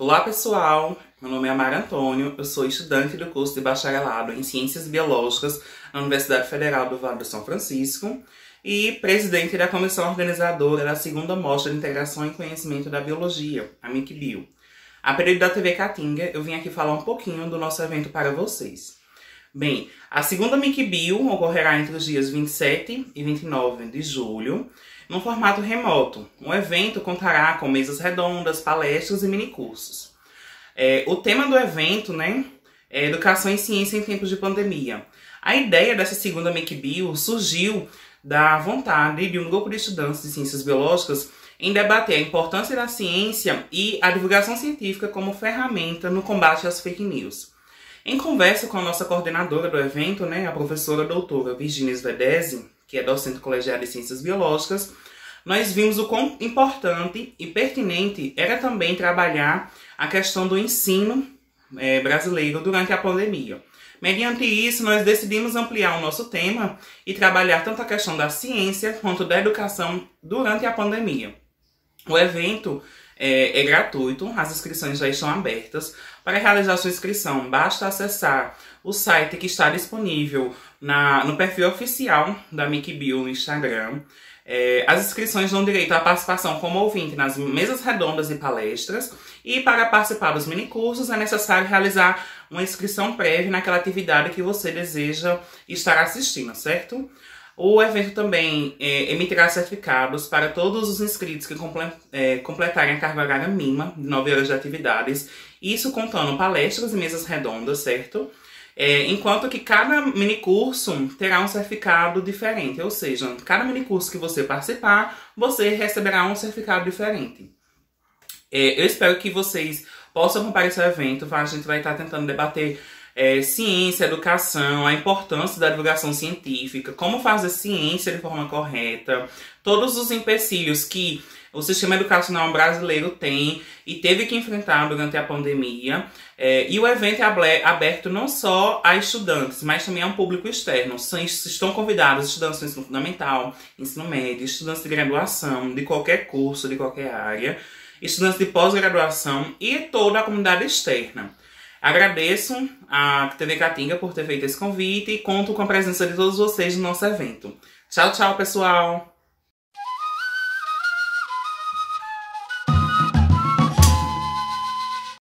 Olá pessoal, meu nome é Amara Antônio, eu sou estudante do curso de bacharelado em Ciências Biológicas na Universidade Federal do Vale do São Francisco e presidente da comissão organizadora da segunda Mostra de Integração e Conhecimento da Biologia, a MICBio. A pedido da TV Catinga, eu vim aqui falar um pouquinho do nosso evento para vocês. Bem, a segunda MICBio ocorrerá entre os dias 27 e 29 de julho, no formato remoto. O evento contará com mesas redondas, palestras e minicursos. É, o tema do evento, né, é Educação e Ciência em Tempos de Pandemia. A ideia dessa segunda MICBio surgiu da vontade de um grupo de estudantes de ciências biológicas em debater a importância da ciência e a divulgação científica como ferramenta no combate às fake news. Em conversa com a nossa coordenadora do evento, né, a professora doutora Virginia Svedese, que é docente colegiada de Ciências Biológicas, nós vimos o quão importante e pertinente era também trabalhar a questão do ensino é, brasileiro durante a pandemia. Mediante isso, nós decidimos ampliar o nosso tema e trabalhar tanto a questão da ciência quanto da educação durante a pandemia. O evento é, é, gratuito, as inscrições já estão abertas. Para realizar sua inscrição, basta acessar o site que está disponível na, no perfil oficial da MicBio no Instagram. É, as inscrições dão direito à participação como ouvinte nas mesas redondas e palestras. E para participar dos minicursos é necessário realizar uma inscrição prévia naquela atividade que você deseja estar assistindo, certo? O evento também é, emitirá certificados para todos os inscritos que comple é, completarem a carga horária mínima de 9 horas de atividades, isso contando palestras e mesas redondas, certo? É, enquanto que cada minicurso terá um certificado diferente, ou seja, cada minicurso que você participar, você receberá um certificado diferente. É, eu espero que vocês possam comparecer ao evento, a gente vai estar tentando debater é, ciência, educação, a importância da divulgação científica, como fazer ciência de forma correta, todos os empecilhos que o sistema educacional brasileiro tem e teve que enfrentar durante a pandemia. É, e o evento é aberto não só a estudantes, mas também a um público externo. estão convidados estudantes do ensino fundamental, ensino médio, estudantes de graduação, de qualquer curso, de qualquer área, estudantes de pós-graduação e toda a comunidade externa. Agradeço a TV Catinga por ter feito esse convite e conto com a presença de todos vocês no nosso evento. Tchau, tchau, pessoal!